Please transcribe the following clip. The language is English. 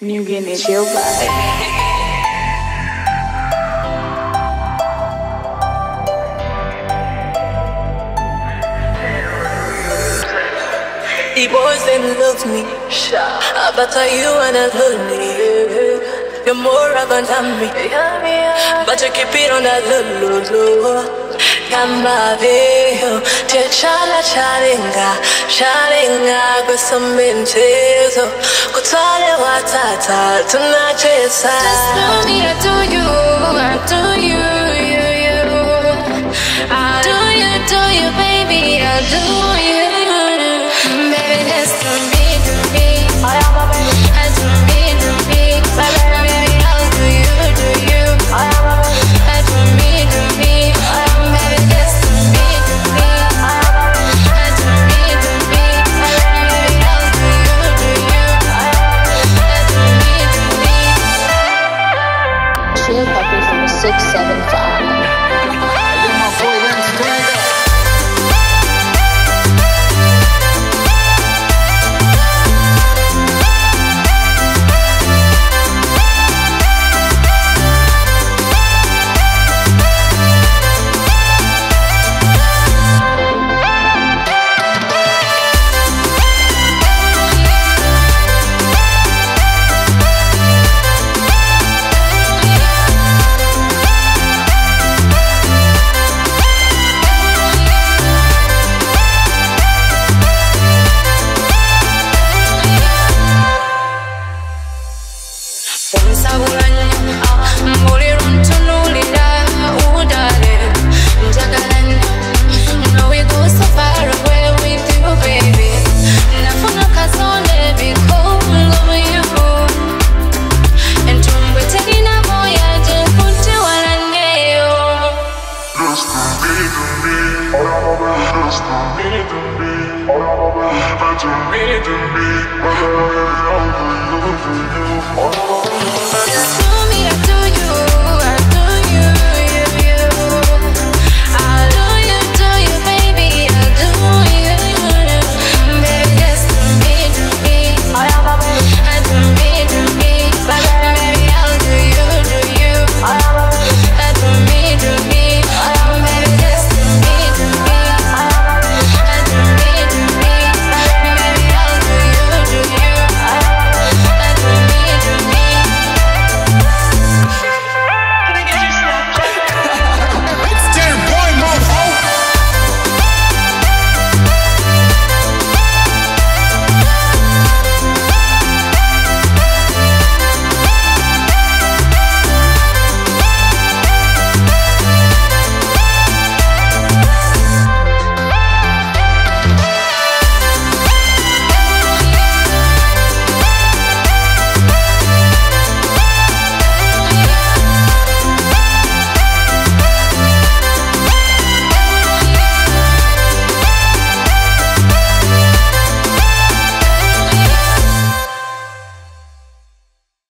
New Guinea chill vibe. The boys they love me. But are you wanna love me? You're more of an me. But you keep it on that low, low, low. Kamba veo Tiachala chalinga Chalinga Kwesomentezo Kutwale watata Tunachesa Just do me, I do you, I do you, you, you. I do you, do you, baby, I do you 675. me, I do